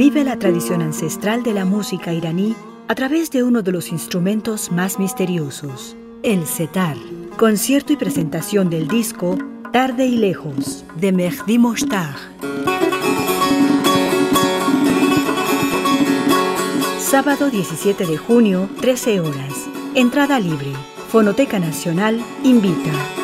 Vive la tradición ancestral de la música iraní a través de uno de los instrumentos más misteriosos, el setar. Concierto y presentación del disco Tarde y Lejos, de Mehdi Moshtagh. Sábado 17 de junio, 13 horas. Entrada libre. Fonoteca Nacional invita.